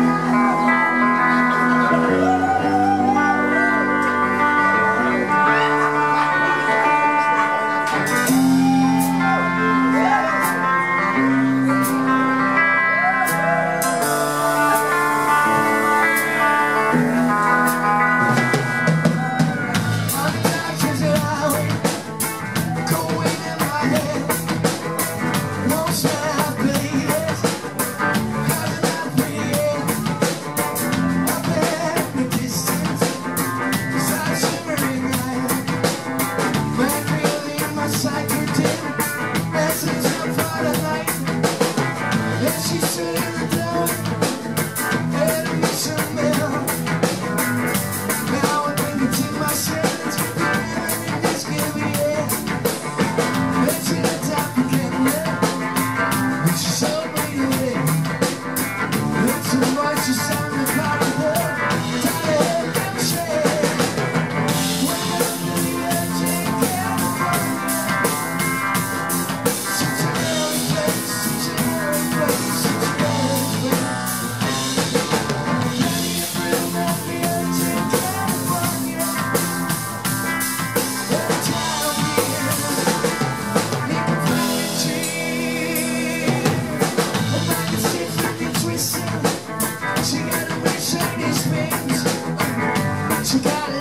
Bye. She got